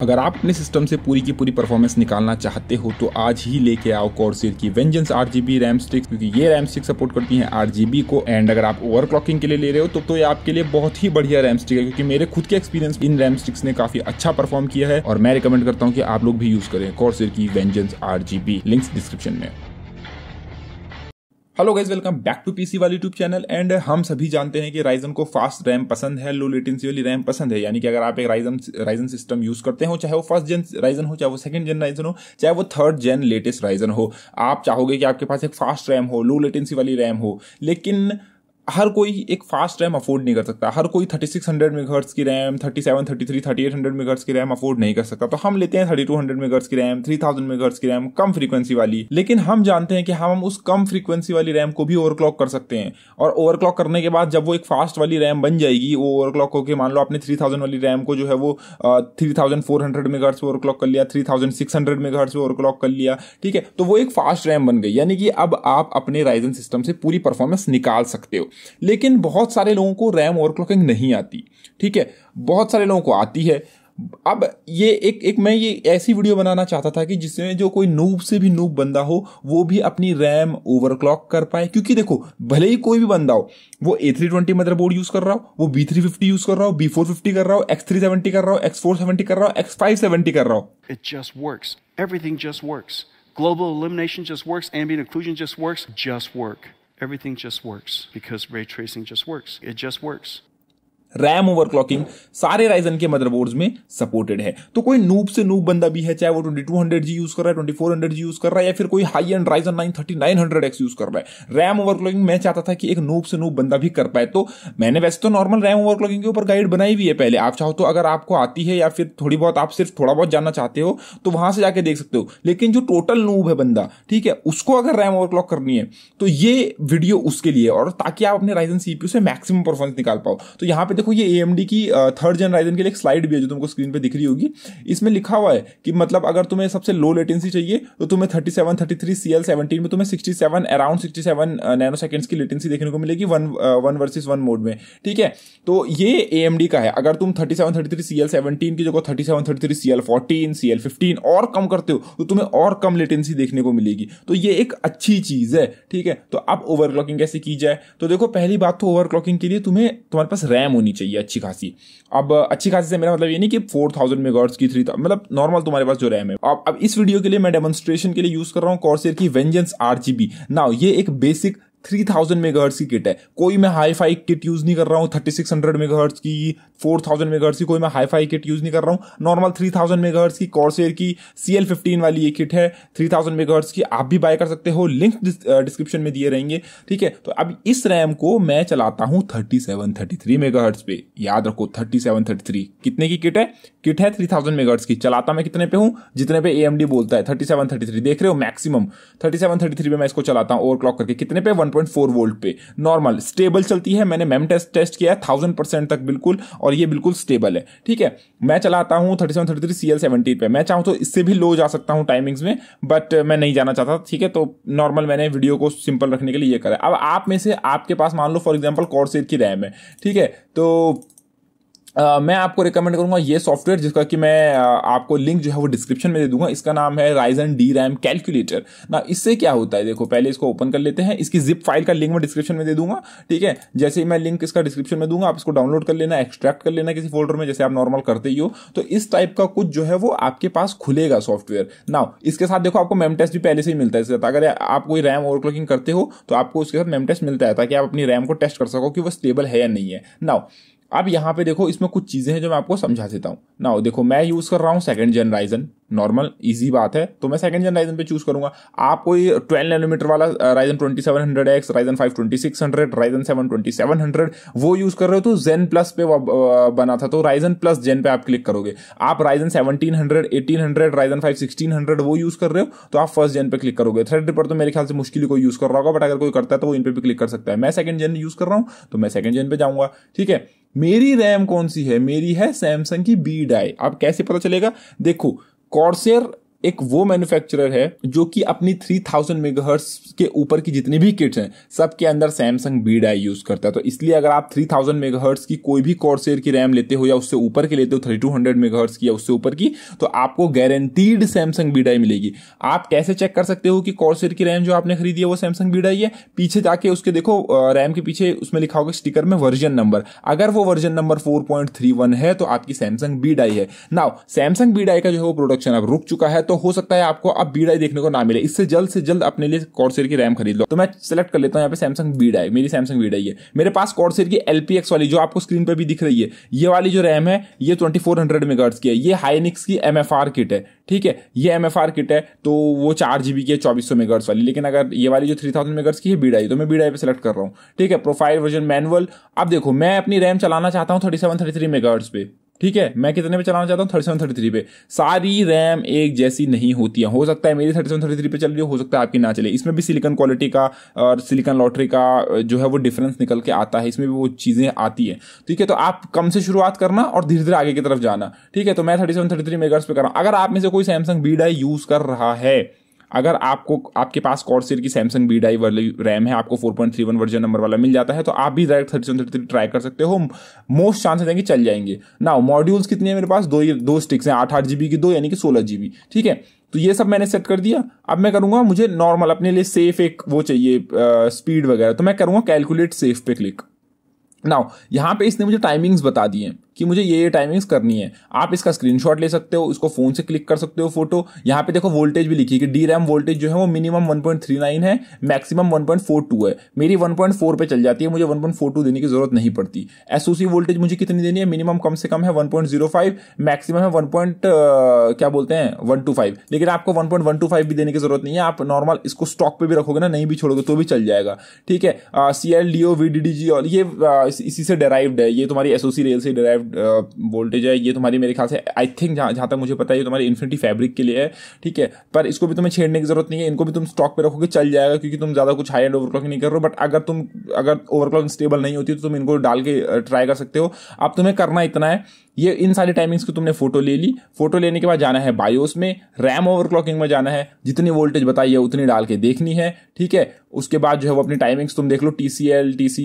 अगर आप अपने सिस्टम से पूरी की पूरी परफॉर्मेंस निकालना चाहते हो तो आज ही लेके आओ कॉर्सियर की वेंजेंस आठ जीबी रैम स्टिक्स क्योंकि ये रैम स्टिक सपोर्ट करती है आठ जीबी को। एंड अगर आप ओवर क्लॉकिंग के लिए ले रहे हो तो, तो ये आपके लिए बहुत ही बढ़िया रैम स्टिक है क्योंकि मेरे खुद के एक्सपीरियंस इन रैम स्टिक्स ने काफ़ी अच्छा परफॉर्म किया है। और मैं रिकमेंड करता हूँ कि आप लोग भी यूज़ करें कॉर्सियर की वेंजेंस आठ लिंक्स डिस्क्रिप्शन में। Hello guys welcome back to PC वाली यूट्यूब चैनल एंड हम सभी जानते हैं कि राइजन को फास्ट रैम पसंद है लो लेटेंसी वाली रैम पसंद है। यानी कि अगर आप एक राइजन राइजन सिस्टम यूज़ करते हो, चाहे वो फ़र्स्ट जेन राइजन हो, चाहे वो सेकंड जेन राइजन हो, चाहे वो थर्ड जेन लेटेस्ट राइजन हो, आप चाहोगे कि आपके पास एक फास्ट रैम हो लो लेटेंसी वाली रैम हो, लेकिन हर कोई एक फास्ट रैम अफोर्ड नहीं कर सकता। हर कोई 3600 मेगाहर्ट्ज की रैम 37, 33, 3800 मेगाहर्ट्ज की रैम अफोर्ड नहीं कर सकता। तो हम लेते हैं 3200 मेगाहर्ट्ज की रैम 3000 मेगाहर्ट्ज की रैम कम फ्रीक्वेंसी वाली। लेकिन हम जानते हैं कि हम उस कम फ्रीक्वेंसी वाली रैम को भी ओवरक्लॉक कर सकते हैं। और ओवरक्लॉक करने के बाद जब वो एक फास्ट वाली रैम बन जाएगी वो ओवरक्लॉक होकर मान लो आपने थ्री थाउज़ेंड वाली रैम को जो है वो three thousand four hundred megahertz overclock कर लिया three thousand six hundred megahertz overclock कर लिया ठीक है? तो वो एक फास्ट रैम बन गई। यानी कि अब आप अपने राइजन सिस्टम से पूरी परफॉर्मेंस निकाल सकते हो। लेकिन बहुत सारे लोगों को रैम ओवरक्लॉकिंग नहीं आती। ठीक है? बहुत सारे लोगों को आती है। अब ये एक एक मैं ये ऐसी वीडियो बनाना चाहता था कि जिसमें जो कोई नूब से भी नूब बंदा हो, वो भी अपनी रैम ओवरक्लॉक कर पाए। क्योंकि देखो, भले ही कोई भी बंदा हो, वो A three twenty motherboard use कर रहा हो, वो बी थ्री फिफ्टी यूज़ कर रहा हो बी फोर फिफ्टी कर रहा हो एक्स थ्री सेवेंटी कर रहा हो एक्स फोर सेवेंटी कर रहा हो एक्स फाइव सेवेंटी कर रहा हो। It just works everything just works global elimination just works. Ambient occlusion just works. Just work. Everything just works because ray tracing just works. It just works. RAM overclocking सारे Ryzen के motherboards में supported है। तो कोई noob से noob बंदा भी है, चाहे वो twenty two hundred G use कर रहा है twenty four hundred G use कर रहा है, या फिर कोई high end Ryzen nine thirty nine hundred X use कर रहा है। रैम ओवरक्लॉकिंग मैं चाहता था कि एक नूब से नूब बंदा भी कर पाए। तो मैंने वैसे तो नॉर्मल रैम ओवरक्लॉकिंग के ऊपर गाइड बनाई हुई है पहले। आप चाहो तो अगर आपको आती है या फिर थोड़ी बहुत आप सिर्फ़ थोड़ा बहुत जानना चाहते हो तो वहाँ से जाके देख सकते हो। लेकिन जो टोटल नूब है बंदा, ठीक है, उसको अगर रैम ओवरक्लॉक करनी है तो ये वीडियो उसके लिए और ताकि आप अपने राइजन सीपीयू से मैक्सिमम परफॉर्मेंस निकाल पाओ। तो यहाँ पे देखो ये एएमडी की थर्ड जेन राइजन के लिए एक स्लाइड भी है जो तुमको स्क्रीन पे दिख रही होगी। इसमें लिखा हुआ है कि मतलब अगर तुम्हें सबसे लो लेटेंसी चाहिए तो तुम्हें thirty seven thirty three C L seventeen में तुम्हें sixty seven around sixty seven nano seconds की लेटेंसी देखने को मिलेगी one one versus one mode में। ठीक है? तो ये एएमडी का है। अगर तुम thirty seven thirty three C L seventeen की जगह thirty seven thirty three C L fourteen C L fifteen और कम करते हो तो तुम्हें और कम लेटेंसी देखने को मिलेगी। तो ये एक अच्छी चीज़ है। ठीक है? तो अब ओवरक्लॉकिंग कैसे की जाए? तो देखो, पहली बात तो ओवरक्लॉकिंग के लिए तुम्हें, तुम्हारे पास रैम होनी चाहिए अच्छी खासी। अब अच्छी खासी से मेरा मतलब ये नहीं कि फोर थाउज़ेंड मेगाट्स की थ्री मतलब नॉर्मल तुम्हारे पास जो रैम है। अब अब इस वीडियो के लिए मैं डेमोन्स्ट्रेशन के लिए यूज़ कर रहा हूँ कॉर्सियर की Vengeance R G B now ये एक बेसिक थ्री थाउज़ेंड मेगाहर्ट्स की किट है। कोई मैं हाई फाई किट यूज़ नहीं कर रहा हूँ थर्टी सिक्स हंड्रेड मेगाहर्ट्स की फोर थाउज़ेंड मेगाहर्ट्स की कोई मैं हाई फाई किट यूज़ नहीं कर रहा हूँ। नॉर्मल थ्री थाउज़ेंड मेगाहर्ट्स की कॉर्सेयर की सी एल फिफ्टीन वाली ये किट है। थ्री थाउज़ेंड मेगाहर्ट्स की आप भी बाय कर सकते हो। लिंक डिस्क्रिप्शन में दिए रहेंगे। ठीक है? तो अब इस रैम को मैं चलाता हूँ thirty seven thirty three megahertz पे। याद रखो थर्टी सेवन थर्टी थ्री कितने की किट है? किट है थ्री थाउज़ेंड मेगाहर्ट्स की। चलाता मैं कितने पे हूँ? जितने पे ए बोलता है। थर्टी सेवन थर्टी थ्री देख रहे हो maximum thirty seven thirty three पे मैं इसको चलाता हूँ। ओवर क्लॉक करके कितने पे? वन पॉइंट फोर वोल्ट पे पे। नॉर्मल स्टेबल चलती है। मैंने मैम टेस्ट टेस्ट किया है। थाउज़ेंड परसेंट तक बिल्कुल, और ये बिल्कुल स्टेबल है। ठीक है? मैं चलाता हूँ thirty seven thirty three C L seventy पे। मैं चाहूँ तो इससे भी लो जा सकता हूँ टाइमिंग्स में बट मैं नहीं जाना चाहता। ठीक है? तो नॉर्मल मैंने वीडियो को सिंपल रखने के लिए ये करा अब आप में से आपके पास मान लो फॉर एग्ज़ाम्पल कॉर्सेट की रैम है। ठीक है? तो मैं आपको रिकमेंड करूँगा ये सॉफ्टवेयर जिसका कि मैं आपको लिंक जो है वो डिस्क्रिप्शन में दे दूँगा। इसका नाम है राइजन डी रैम कैलकुलेटर ना, इससे क्या होता है? देखो, पहले इसको ओपन कर लेते हैं। इसकी जिप फ़ाइल का लिंक मैं डिस्क्रिप्शन में दे दूँगा, ठीक है? जैसे ही मैं लिंक इसका डिस्क्रिप्शन में दूँगा, आप इसको डाउनलोड कर लेना एक्सट्रैक्ट कर लेना किसी फोल्डर में, जैसे आप नॉर्मल करते ही हो। तो इस टाइप का कुछ जो है वो आपके पास खुलेगा सॉफ्टवेयर ना इसके साथ देखो, आपको मेम टेस्ट भी पहले से ही मिलता है। अगर आप कोई रैम ओवरक्लॉकिंग करते हो तो आपको उसके साथ मेम टेस्ट मिलता है, ताकि आप अपनी रैम को टेस्ट कर सको कि वो स्टेबल है या नहीं है। नाउ अब यहाँ पे देखो, इसमें कुछ चीज़ें हैं जो मैं आपको समझा देता हूँ। ना देखो, मैं यूज़ कर रहा हूँ second gen Ryzen normal easy बात है तो मैं सेकंड जेन राइजन पे चूज़ करूँगा। आप कोई ट्वेल्व नैनोमीटर वाला Ryzen twenty seven hundred X Ryzen five twenty six hundred Ryzen seven twenty seven hundred वो यूज़ कर रहे हो तो जेन प्लस पे बना था। तो राइजन प्लस जेन पे आप क्लिक करोगे। आप Ryzen seventeen hundred eighteen hundred Ryzen five sixteen hundred वो यूज़ कर रहे हो तो आप फ़र्स्ट जेन पे क्लिक करोगे। थर्ड पर तो मेरे ख्याल से मुश्किल कोई यूज़ कर रहा होगा बट अगर कोई करता है तो वो इन पे भी क्लिक कर सकता है। मैं सेकंड जेन यूज़ कर रहा हूँ तो मैं सेकंड जेन पे जाऊँगा, ठीक है? मेरी रैम कौन सी है? मेरी है सैमसंग की बी डाई आप कैसे पता चलेगा? देखो कॉर्सेर एक वो मैन्युफैक्चरर है जो कि अपनी 3000 थाउज़ेंड के ऊपर की जितनी भी किट्स हैं, सबके अंदर सैमसंग बी डाई यूज़ करता है। तो इसलिए अगर आप 3000 थाउज़ेंड की कोई भी कॉर्सेर की रैम लेते हो या उससे ऊपर की लेते हो थर्टी टू हंड्रेड की या उससे ऊपर की तो आपको गारंटीड सैमसंग बी डाई मिलेगी। आप कैसे चेक कर सकते हो कि कॉर्सेर की रैम जो आपने खरीदी है, वो सैमसंग बी डाई है? पीछे जाके उसके देखो रैम के पीछे उसमें लिखा होगा स्टिकर में वर्जन नंबर अगर वो वर्जन नंबर 4.31 है तो आपकी सैमसंग बी डाई है। नाउ सैमसंग बी डाई का जो है वो प्रोडक्शन अब रुक चुका है तो हो सकता है आपको अब बी डाई देखने को ना मिले। इससे जल्द से जल्द अपने लिए कॉर्सेर की रैम खरीद लो। तो मैं सेलेक्ट कर लेता हूँ यहाँ पे सैमसंग बी डाई मेरी सैमसंग बी डाई है मेरे पास कॉर्सेर की एलपीएक्स वाली जो आपको स्क्रीन पर भी दिख रही है, ये वाली जो रैम है, ये ट्वेंटी फोर हंड्रेड की है। ये हाईनिक्स की एमएफआर किट है, ठीक है? ये एमएफआर किट है तो वो चार जीबी की है, चौबीस सौ वाली। लेकिन अगर ये वाली जो थ्री थाउज़ेंड मेगार्ट्स की है बी डाई तो मैं बी डाई पे सेलेक्ट कर रहा हूँ। ठीक है? प्रोफ़ाइल वर्जन मैनुअल अब देखो, मैं अपनी रैम चलाना चाहता हूँ thirty seven thirty three megahertz पे। ठीक है? मैं कितने पे चलाना चाहता हूँ? थर्टी सेवन थर्टी थ्री पे। सारी रैम एक जैसी नहीं होती है। हो सकता है मेरी थर्टी सेवन थर्टी थ्री पे चल रही हो हो सकता है आपकी ना चले। इसमें भी सिलिकन क्वालिटी का और सिलिकन लॉटरी का जो है वो डिफरेंस निकल के आता है। इसमें भी वो चीज़ें आती है। ठीक है? तो आप कम से शुरुआत करना और धीरे धीरे आगे की तरफ़ जाना। ठीक है? तो मैं thirty seven thirty three megahertz पे कर रहा हूँ। अगर आप में से कोई सैमसंग बी यूज़ कर रहा है अगर आपको, आपके पास कॉर्सिर की सैमसंग बी डाई वाली रैम है, आपको 4.31 वर्जन नंबर वाला मिल जाता है तो आप भी direct thirty thirty three try कर सकते हो। मोस्ट चांसेस हैं कि चल जाएँगे। ना मॉड्यूल्स कितने हैं मेरे पास? दो दो स्टिक्स हैं, आठ आठ जीबी की दो, यानी कि सोलह जीबी ठीक है? तो ये सब मैंने सेट कर दिया। अब मैं करूँगा, मुझे नॉर्मल अपने लिए सेफ़ एक वो चाहिए स्पीड वगैरह। तो मैं करूँगा कैलकुलेट सेफ़ पे क्लिक नाउ यहाँ पे इसने मुझे टाइमिंग्स बता दिए कि मुझे ये ये टाइमिंग्स करनी है। आप इसका स्क्रीनशॉट ले सकते हो इसको फ़ोन से क्लिक कर सकते हो फ़ोटो यहाँ पे देखो वोल्टेज भी लिखी है कि डी रैम वोल्टेज जो है वो मिनिमम 1.39 है मैक्सिमम 1.42 है। मेरी 1.4 पे चल जाती है मुझे 1.42 देने की ज़रूरत नहीं पड़ती। एसओसी वोल्टेज मुझे कितनी देनी है? मिनिमम कम से कम है 1.05 मैक्सिमम है 1. uh, क्या बोलते हैं? 125 लेकिन आपको 1.125 भी देने की ज़रूरत नहीं है। आप नॉर्मल इसको स्टॉक पे भी रखोगे ना नहीं भी छोड़ोगे तो भी चल जाएगा। ठीक है? C L D O V D D G और ये इसी से डेराइव्ड है। ये तुम्हारी एसओसी रेल से डेराइव्ड वोल्टेज है, ये तुम्हारी मेरे ख्याल से आई थिंक जहाँ जहाँ तक मुझे पता है, ये तुम्हारी इन्फिनिटी फैब्रिक के लिए है, ठीक है? पर इसको भी तुम्हें छेड़ने की ज़रूरत नहीं है, इनको भी तुम स्टॉक पर रखोगे, चल जाएगा, क्योंकि तुम ज़्यादा कुछ हाई एंड ओवरक्लॉक नहीं कर रहे हो बट अगर तुम, अगर ओवरक्लॉक स्टेबल नहीं होती तो तुम इनको डाल के ट्राई कर सकते हो। अब तुम्हें करना इतना है, ये इन सारी टाइमिंग्स की तुमने फ़ोटो ले ली। फ़ोटो लेने के बाद जाना है बायोस में रैम ओवरक्लॉकिंग में जाना है, जितनी वोल्टेज बताई है, उतनी डाल के देखनी है, ठीक है? उसके बाद जो है वो अपनी टाइमिंग्स तुम देख लो T C L T C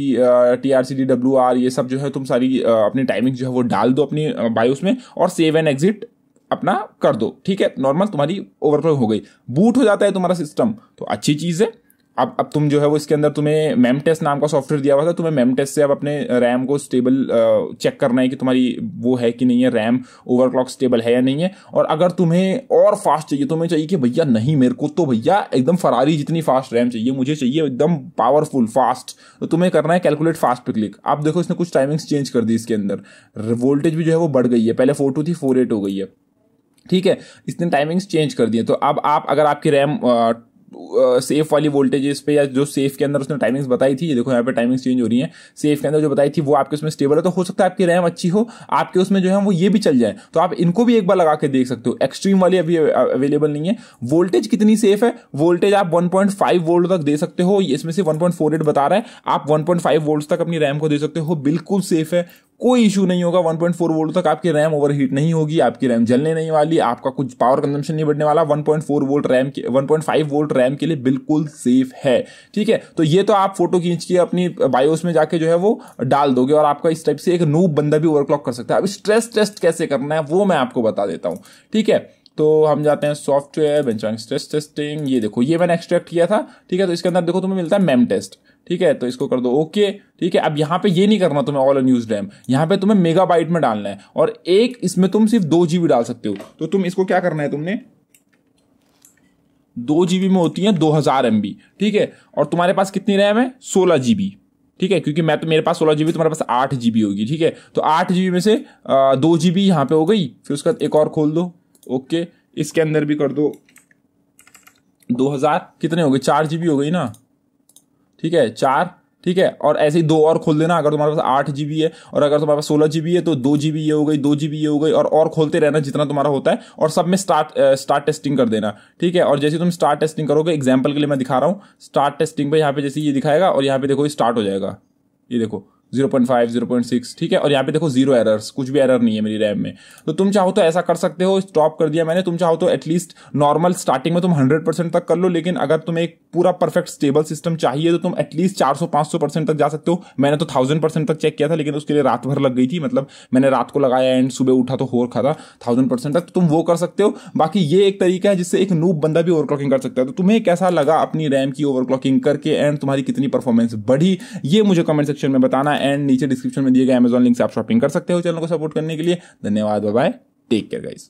T R C D W R ये सब जो है तुम सारी अपनी टाइमिंग जो है वो डाल दो अपनी बायोस में और सेव एंड एग्जिट अपना कर दो, ठीक है? नॉर्मल तुम्हारी ओवरफ्लो हो गई। बूट हो जाता है तुम्हारा सिस्टम तो अच्छी चीज़ है। अब अब तुम जो है वो इसके अंदर तुम्हें मेम टेस्ट नाम का सॉफ्टवेयर दिया हुआ था, तुम्हें मेम टेस्ट से अब अपने रैम को स्टेबल चेक करना है कि तुम्हारी वो है कि नहीं है रैम ओवरक्लॉक स्टेबल है या नहीं है। और अगर तुम्हें और फास्ट चाहिए, तुम्हें चाहिए कि भैया नहीं मेरे को तो भैया एकदम फरारी जितनी फास्ट रैम चाहिए, मुझे चाहिए एकदम पावरफुल फास्ट तो तुम्हें करना है कैलकुलेट फास्ट पे क्लिक आप देखो इसने कुछ टाइमिंग्स चेंज कर दी इसके अंदर। वोल्टेज भी जो है वो बढ़ गई है, पहले फोर टू थी फोर एट हो गई है। ठीक है, इसने टाइमिंग्स चेंज कर दिए तो अब आप, अगर आपकी रैम सेफ़ वाली वोल्टेजेस पे या जो सेफ़ के अंदर उसने टाइमिंग्स बताई थी, ये देखो यहाँ पे टाइमिंग्स चेंज हो रही है। सेफ़ के अंदर जो बताई थी, वो आपके उसमें स्टेबल है तो हो सकता है आपकी रैम अच्छी हो, आपके उसमें जो है वो ये भी चल जाए। तो आप इनको भी एक बार लगा के देख सकते हो। एक्सट्रीम वाली अभी अवेलेबल नहीं है। वोल्टेज कितनी सेफ़ है? वोल्टेज आप वन वोल्ट तक दे सकते हो। इसमें से वन बता रहा है। आप वन वोल्ट तक अपनी रैम को दे सकते हो। बिल्कुल सेफ़ है। कोई इशू नहीं होगा। 1.4 वोल्ट तक आपकी रैम ओवरहीट नहीं होगी, आपकी रैम जलने नहीं वाली, आपका कुछ पावर कंजम्पशन नहीं बढ़ने वाला। 1.4 वोल्ट रैम के 1.5 वोल्ट रैम के लिए बिल्कुल सेफ़ है। ठीक है? तो ये तो आप फ़ोटो खींच के अपनी बायोस में जाके जो है वो डाल दोगे और आपका इस टाइप से एक नूब बंदा भी ओवरक्लॉक कर सकता है। अब स्ट्रेस टेस्ट कैसे करना है वो मैं आपको बता देता हूँ। ठीक है? तो हम जाते हैं सॉफ्टवेयर बेंचमार्क स्ट्रेस टेस्टिंग ये देखो, ये मैंने एक्सट्रैक्ट किया था, ठीक है? तो इसके अंदर देखो तुम्हें मिलता है मैम टेस्ट ठीक है? तो इसको कर दो ओके ठीक है? अब यहाँ पे ये नहीं करना तुम्हें ऑल न्यूज़ डैम यहाँ पे तुम्हें मेगा बाइट में डालना है, और एक इसमें तुम सिर्फ़ दो जीबी डाल सकते हो। तो तुम इसको क्या करना है तुमने? दो जीबी में होती है दो हज़ार एमबी ठीक है? और तुम्हारे पास कितनी रैम है? सोलह जीबी ठीक है? क्योंकि मैं तो मेरे पास सोलह जीबी तुम्हारे पास आठ जीबी होगी, ठीक है? तो आठ जीबी में से दो जीबी यहाँ पे हो गई, फिर उसके बाद एक और खोल दो। ओके, इसके अंदर भी कर दो। दो हज़ार, कितने हो गए? चार जीबी हो गई ना? ठीक है, चार, ठीक है, और ऐसे ही दो और खोल देना। अगर तुम्हारे पास आठ जीबी है, और अगर तुम्हारे पास सोलह जीबी है तो दो जीबी ये हो गई, दो जीबी ये हो गई, और और खोलते रहना जितना तुम्हारा होता है, और सब में स्टार्ट स्टार्ट टेस्टिंग कर देना। ठीक है, और जैसे तुम स्टार्ट टेस्टिंग करोगे एग्ज़ाम्पल के लिए मैं दिखा रहा हूँ। स्टार्ट टेस्टिंग पर यहाँ पे जैसे ये दिखाएगा, और यहाँ पे देखो स्टार्ट हो जाएगा। ये देखो zero point five zero point six ठीक है? और यहाँ पे देखो ज़ीरो एरर्स कुछ भी एरर नहीं है मेरी रैम में। तो तुम चाहो तो ऐसा कर सकते हो स्टॉप कर दिया मैंने, तुम चाहो तो एटलीस्ट नॉर्मल स्टार्टिंग में तुम हंड्रेड परसेंट तक कर लो, लेकिन अगर तुम्हें एक पूरा परफेक्ट स्टेबल सिस्टम चाहिए तो तुम एटलीस्ट चार सौ, पाँच सौ परसेंट तक जा सकते हो। मैंने तो थाउज़ेंड परसेंट तक चेक किया था, लेकिन उसके लिए रात भर लग गई थी मतलब मैंने रात को लगाया एंड सुबह उठा तो हो रखा था थाउज़ेंड परसेंट तक। तो तुम वो कर सकते हो। बाकी ये एक तरीका है जिससे एक नूब बंदा भी ओवरक्लॉकिंग कर सकता है। तो तुम्हें कैसा लगा अपनी रैम की ओवरक्लॉकिंग करके एंड तुम्हारी कितनी परफॉर्मेंस बढ़ी, ये मुझे कमेंट सेक्शन में बताना। एंड नीचे डिस्क्रिप्शन में दिए गए अमेजॉन लिंक से आप शॉपिंग कर सकते हो चैनल को सपोर्ट करने के लिए। धन्यवाद बाय टेक केयर गाइस